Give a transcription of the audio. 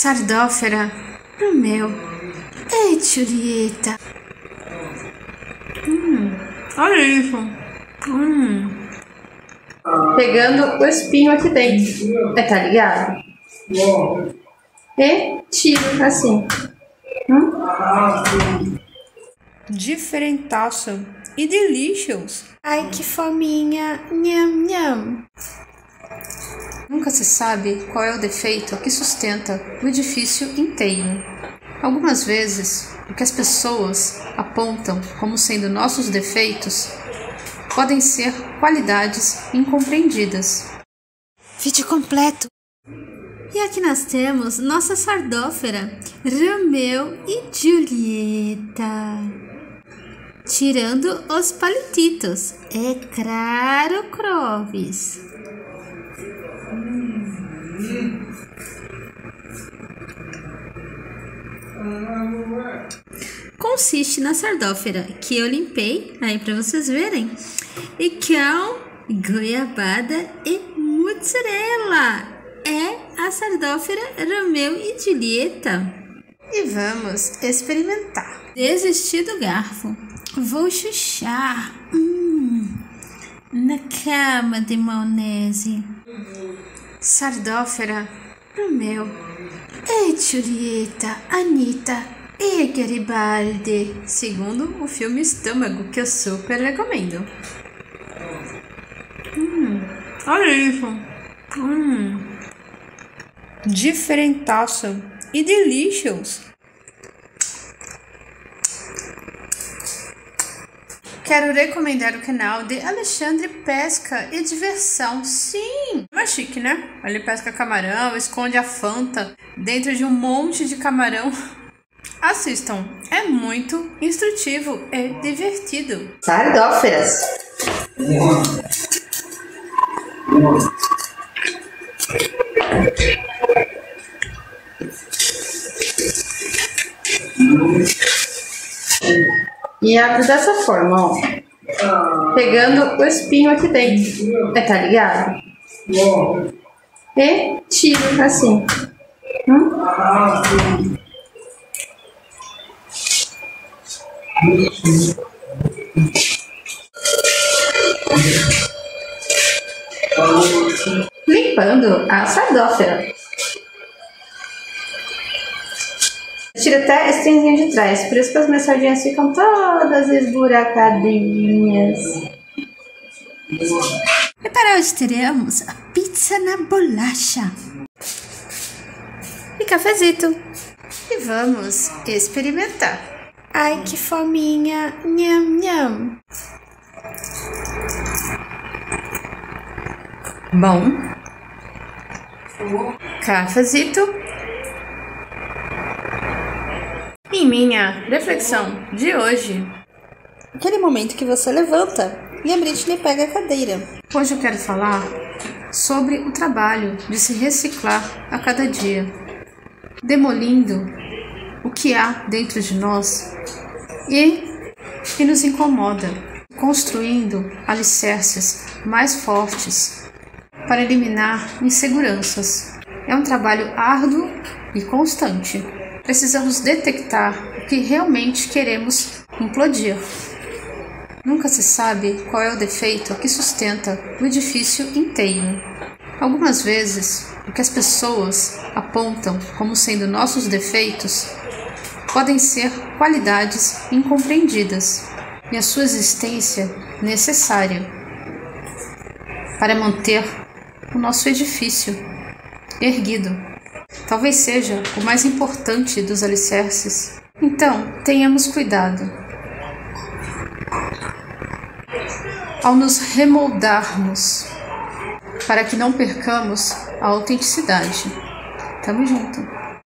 Sardófera, Romeu e Julieta. Hum, olha isso. Hum. Pegando o espinho aqui dentro. É, tá ligado? E tiro assim. Hum? Diferentaço e delicious. Ai, que fominha. Nham, nham. Nunca se sabe qual é o defeito que sustenta o edifício inteiro. Algumas vezes, o que as pessoas apontam como sendo nossos defeitos podem ser qualidades incompreendidas. Vídeo completo. E aqui nós temos nossa sardófera, Romeu e Julieta. Tirando os palititos. É claro, Crovis. Consiste na sardófera que eu limpei, aí para vocês verem, e com goiabada e mozzarella. É a sardófera Romeu e Julieta. E vamos experimentar. Desistir do garfo. Vou chuchar. Hum, na cama de maionese. Sardófera, Romeu e Julieta, Anitta e Garibaldi. Segundo o filme Estômago, que eu super recomendo. Hum, olha isso. Hum. Diferentaço e delicious. Quero recomendar o canal de Alexandre Pesca e Diversão. Sim! Mais chique, né? Ele pesca camarão, esconde a Fanta dentro de um monte de camarão. Assistam, é muito instrutivo e divertido. Sardóferas. E abre dessa forma, ó. Pegando o espinho aqui dentro. É, tá ligado? E tiro assim. Hum? Limpando a sardófera. Tira até esse trenzinho de trás, por isso que as minhas sardinhas ficam todas esburacadinhas. E para hoje teremos a pizza na bolacha. E cafezito. E vamos experimentar. Ai, que fominha. Nham, nham. Bom. Cafezito. E minha reflexão de hoje. Aquele momento que você levanta e a Britney pega a cadeira. Hoje eu quero falar sobre o trabalho de se reciclar a cada dia, demolindo o que há dentro de nós e que nos incomoda, construindo alicerces mais fortes para eliminar inseguranças. É um trabalho árduo e constante. Precisamos detectar o que realmente queremos implodir. Nunca se sabe qual é o defeito que sustenta o edifício inteiro. Algumas vezes, o que as pessoas apontam como sendo nossos defeitos podem ser qualidades incompreendidas e a sua existência necessária para manter o nosso edifício erguido. Talvez seja o mais importante dos alicerces. Então, tenhamos cuidado. Ao nos remoldarmos, para que não percamos a autenticidade. Tamo junto.